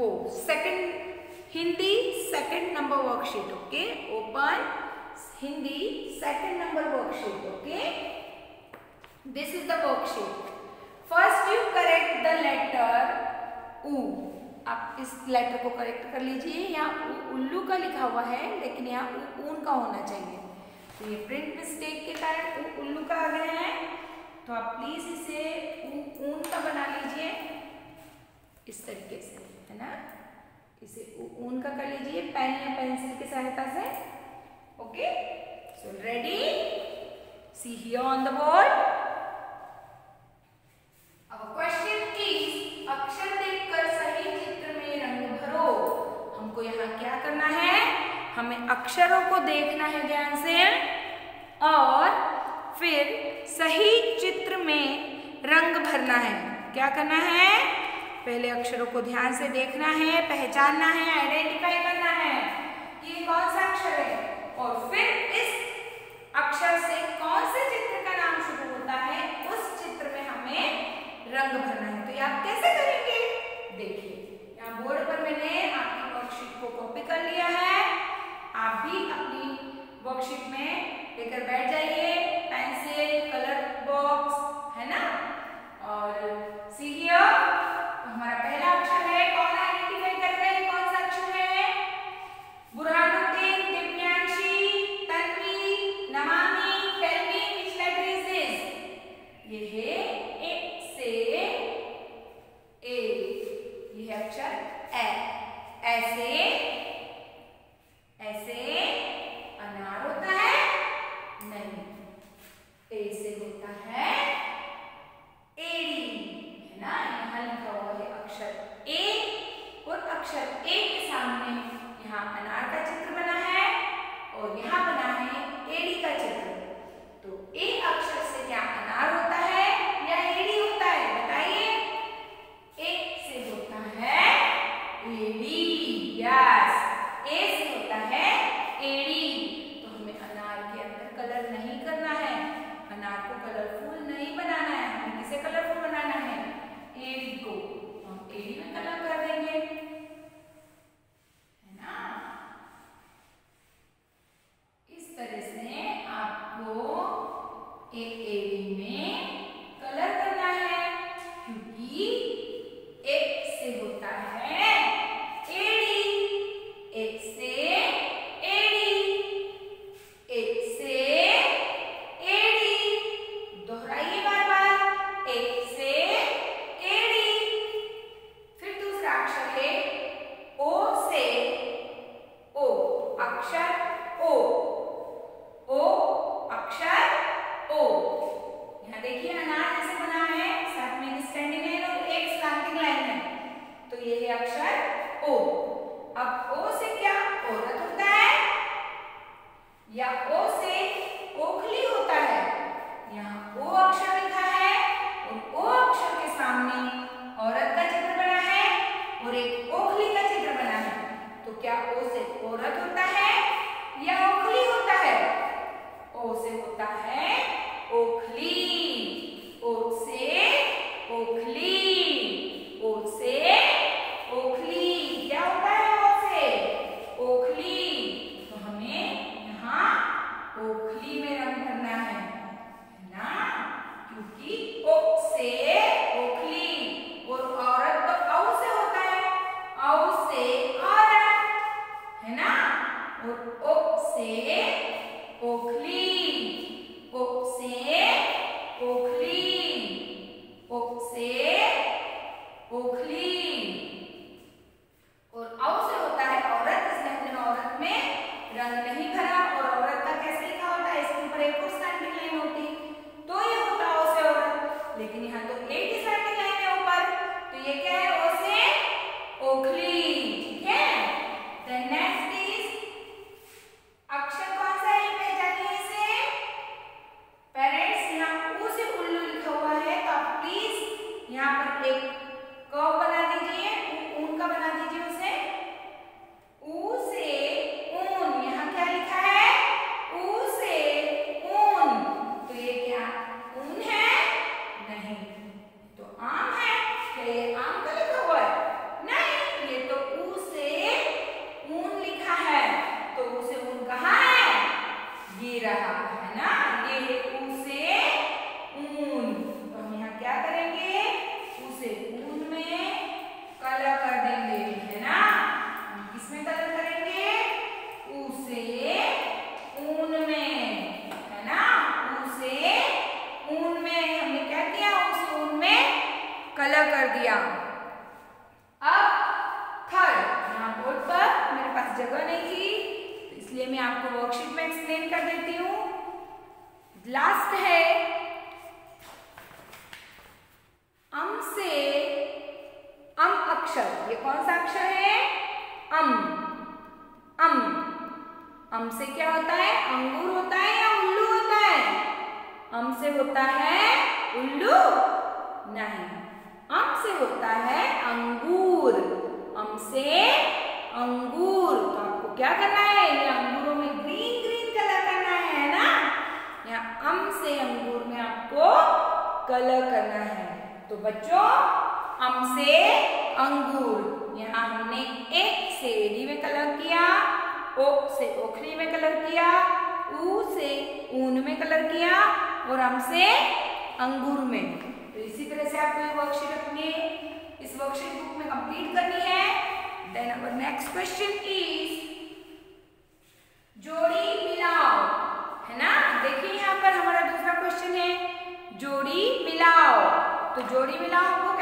वो second Hindi second number worksheet okay open Hindi second number worksheet okay this is the worksheet first you correct the letter u. आप इस letter को correct कर लीजिए। यहाँ उल्लू का लिखा हुआ है, लेकिन यहाँ ऊन का होना चाहिए। तो ये प्रिंट मिस्टेक के कारण उल्लू का आ गया है। तो आप प्लीज़ इसे ऊन का बना लीजिए। इस तरीके से। इतना। इसे ऊन का कर लीजिए, पेन या पेंसिल की सहायता से। Okay? So ready see here on the board अब क्वेश्चन इज़ अक्षर देखकर सही चित्र में रंग भरो। हमको यहाँ क्या करना है? हमें अक्षरों को देखना है ज्ञान से। और फिर सही चित्र में रंग भरना है। क्या करना है? पहले अक्षरों को ध्यान से देखना है, पहचानना है आइडेंटिफाई करना है। ये कौन सा अक्षर है? और फिर इस अक्षर से कौन से चित्र का नाम शुरू होता है, उस चित्र में हमें रंग भरना है। तो ये आप कैसे करेंगे? देखिए, यहाँ बोर्ड पर मैंने आपकी वर्कशीट को कॉपी कर लिया है। आप भी अपनी वर्कशीट में लेकर बैठ जाइए। होता है उल्लू? नहीं। अम से होता है अंगूर। अम से अंगूर। तो आपको क्या करना है? ये अंगूरों में ग्रीन ग्रीन कलर करना है ना? या अम से अंगूर में आपको कलर करना है। तो बच्चों अम से अंगूर। यहाँ हमने एक से एडी में कलर किया, ओ से ओखली में कलर किया, ऊ से ऊन में कलर किया और हम अंगूर में। तो इसी तरह से आपको ये वर्कशीट अपने, इस वर्कशीट बुक में कंप्लीट करनी है। Then our next question is जोड़ी मिलाओ। है ना? देखिए यहाँ पर हमारा दूसरा क्वेश्चन है, जोड़ी मिलाओ। तो जोड़ी मिलाओ आपको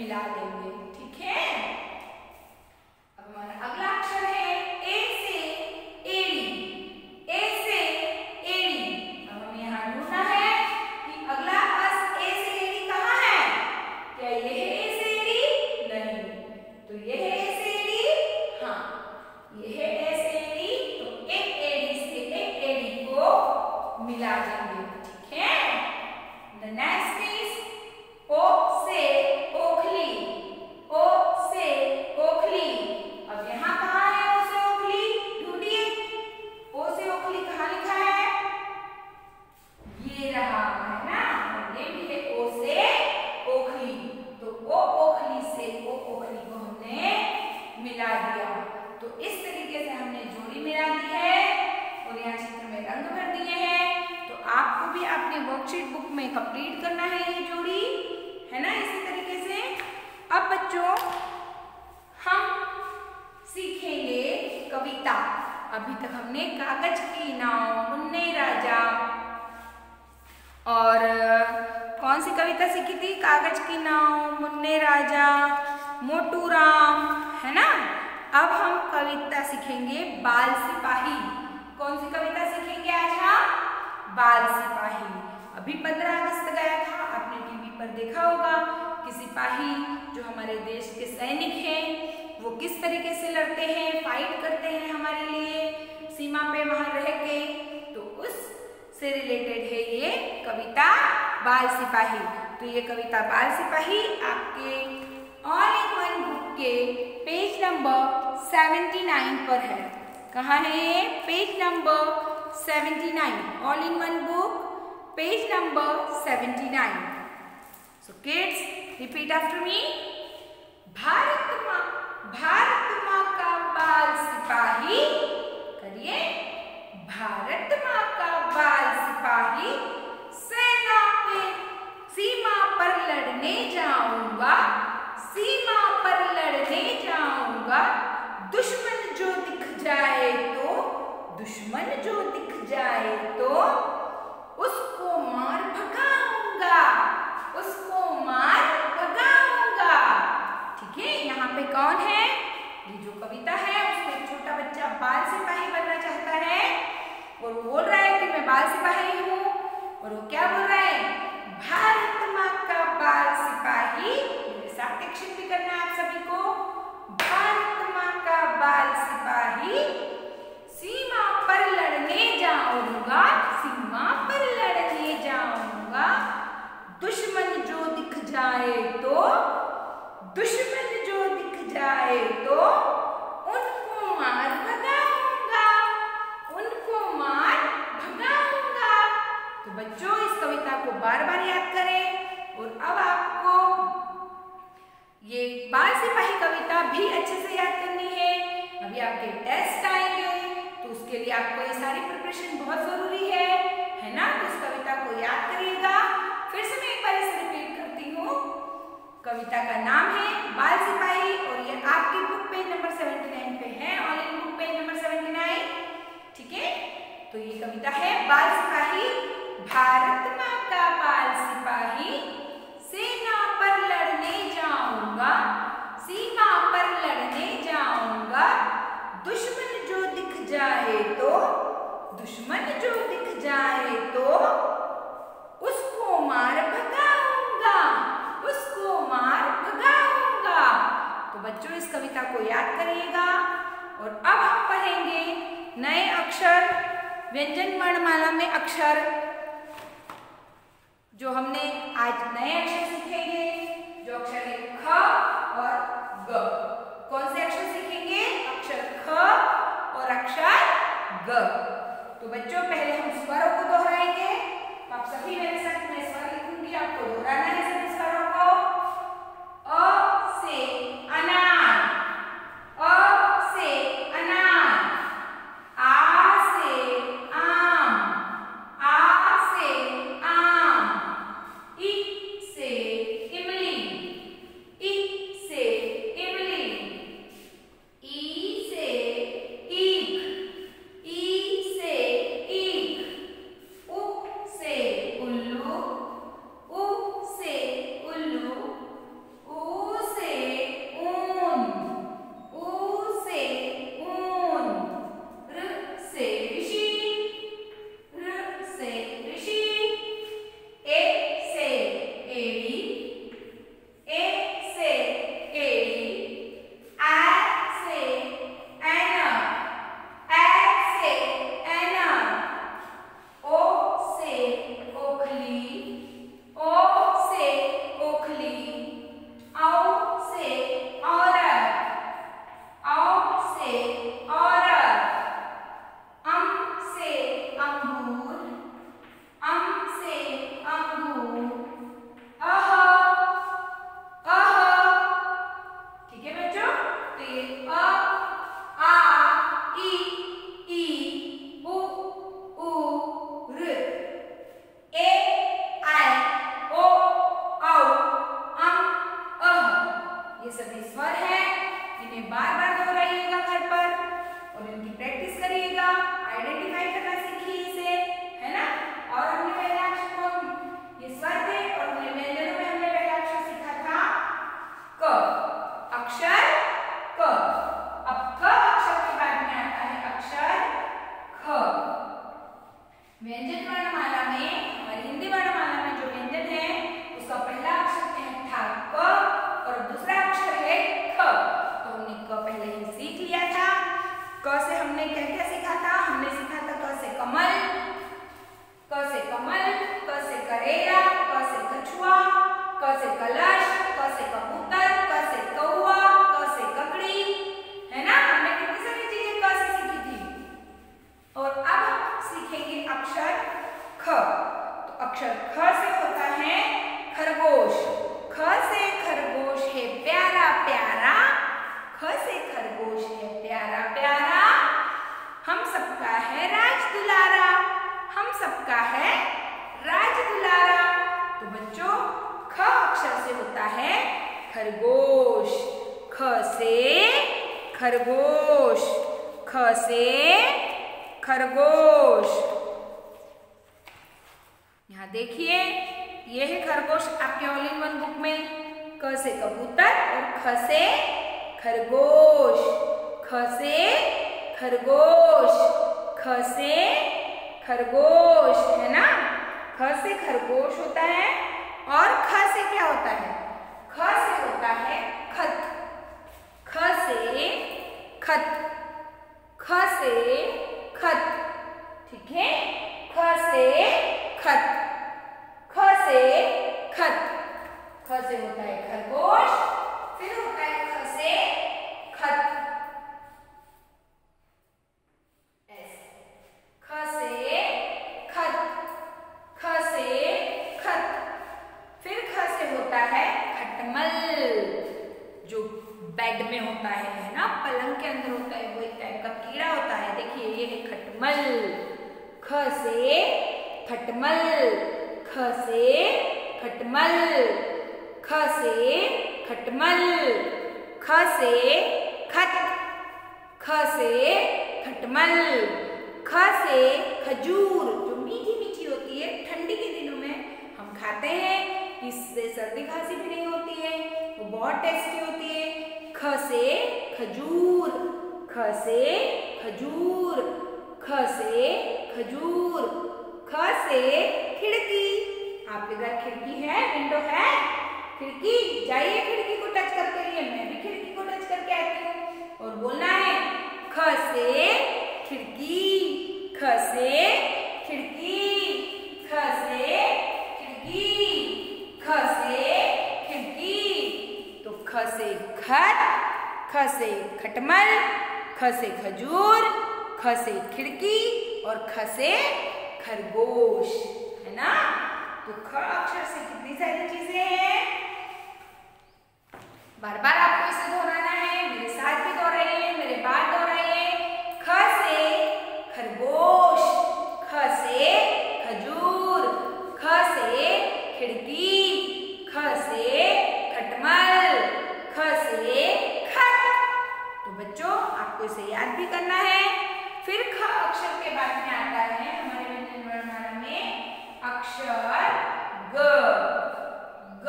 मिला देंगे। कविता सीखेंगे, बाल सिपाही। कौन सी कविता सीखेंगे आज हम? बाल सिपाही। अभी पंद्रह अगस्त गया था, आपने टीवी पर देखा होगा कि सिपाही जो हमारे देश के सैनिक हैं, वो किस तरीके से लड़ते हैं फाइट करते हैं हमारे लिए, सीमा पे वहाँ रह के। तो उस से रिलेटेड है ये कविता बाल सिपाही। तो ये कविता बाल सिपाही आपके ऑल इन वन बुक के पेज नंबर 79 पर है। कहाँ है ये? Page number 79 all in one book page number 79 so kids repeat after me Bharat मा भारत मा का भी अच्छे से याद करनी है। अभी आपके टेस्ट आएँगे तो उसके लिए आपको ये सारी प्रिपरेशन बहुत ज़रूरी है। है ना? तो इस कविता को याद करिएगा। फिर से मैं एक बार इसे रिपीट करती हूँ। कविता का नाम है बाल सिपाही, और ये आपकी बुक पेज नंबर 79 पे है। ऑनलाइन बुक पेज नंबर 79 ठीक है? तो ये कविता है बाल सिपाही व्यंजन वर्णमाला में अक्षर जो हमने आज नए अक्षर सीखेंगे जो अक्षर है ख porque ख से खरगोश ख से खरगोश। यहाँ देखिए यह है खरगोश आपके ऑल इन वन बुक में। क से कबूतर और ख से खरगोश ख से खरगोश ख से खरगोश, है ना? ख से खरगोश होता है और ख से क्या होता है? ख से होता है खत। से खत, ख से खत, ठीक है? ख से खत, ख से खत, ख से होता है खरगोश फिर होता है ख से खत ख से खत ख से खत फिर ख से होता है खटमल जो बेड में होता है है ना पलंग के अंदर होता है वो एक टाइप का कीड़ा होता है देखिए ये है खटमल ख से खटमल ख से खटमल ख से खटमल ख से खट ख से खटमल ख से खजूर जो मीठी मीठी होती है ठंडी के दिनों में हम खाते हैं इससे सर्दी खांसी भी नहीं होती है वो बहुत टेस्टी होती है ख से खजूर ख से खजूर ख से खजूर ख से खिड़की। आपके घर खिड़की है? विंडो है? खिड़की? जाइए खिड़की को टच करके लिए। मैं भी खिड़की को टच करके आती हूँ। और बोलना है ख से खिड़की ख से खिड़की ख से खिड़की ख से खिड़की तो ख खट ख से खटमल ख से खजूर ख से खिड़की और ख से खरगोश, है ना? तो ख अक्षर से कितनी सारी चीज़ें हैं? बार बार आपको इसे दोहराना है मेरे साथ भी दोहराइए मेरे बाद दोहराइए ख से खरगोश ख से खजूर ख से खिड़की ख से खटमल ख से खट तो बच्चों आपको इसे याद भी करना है फिर ख अक्षर के बाद में आता है हमारे व्यंजन वर्णमाला में अक्षर ग ग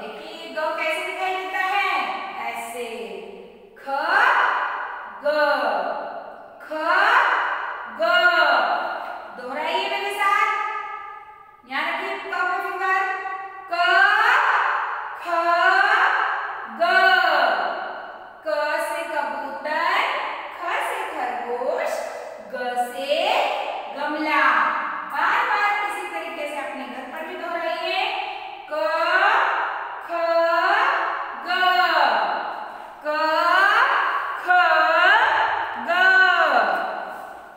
देखिए ग कैसे दिखाई देता है ऐसे ख ग ख ग दोहराइए मेरे साथ यहाँ रखिए क का फिंगर क ख ग क से कबूतर ख से खरगोश ग से गमला बार बार इसी तरीके से अपने घर पर भी दोहराइए क ख ग क ख ग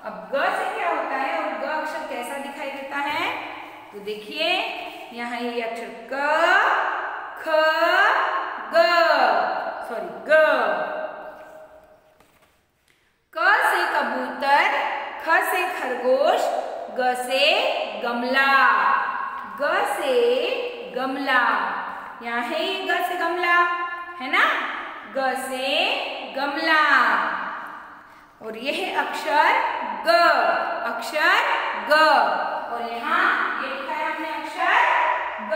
अब ग से क्या होता है और ग अक्षर कैसा दिखाई देता है तो देखिए यहाँ ये अक्षर क ख ग सॉरी ग क से कबूतर ख से खरगोश ग से गमला ग से गमला यहाँ ग से गमला, है ना? ग से गमला। और यह अक्षर ग अक्षर ग। और यहाँ ये लिखा है हमने अक्षर ग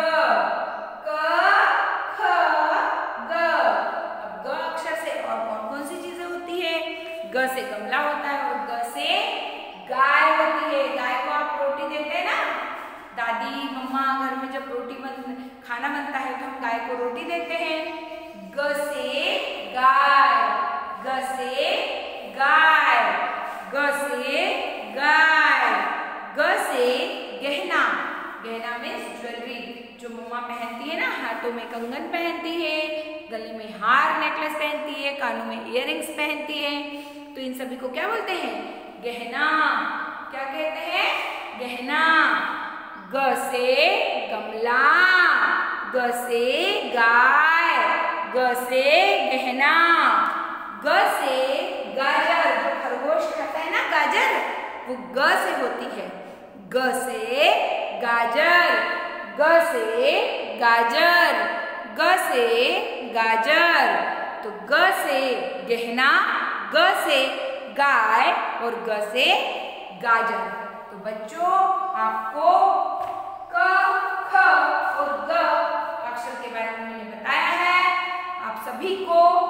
कौन सी चीज़ें होती है? ग से गमला होता है और ग से गाय होती है गाय को आप रोटी देते हैं ना दादी मम्मा घर में जब रोटी बन खाना बनता है तो हम गाय को रोटी देते हैं। ग से गाय ग से गाय ग से गाय ग से गहना। गहना में ज्वेलरी जो मम्मा पहनती है ना, हाथों में कंगन पहनती है, गले में हार नेकलेस पहनती है, कानों में इयररिंग्स पहनती है। तो इन सभी को क्या बोलते हैं? गहना। क्या कहते हैं? गहना। ग से गमला। ग से गाय ग से गहना ग से गाजर, जो खरगोश खाता है ना गाजर, वो ग से होती है। ग से गाजर ग से गाजर ग से गाजर तो ग से गहना ग से गाय और ग से गाजर। तो बच्चों, आपको क, ख और ग ficou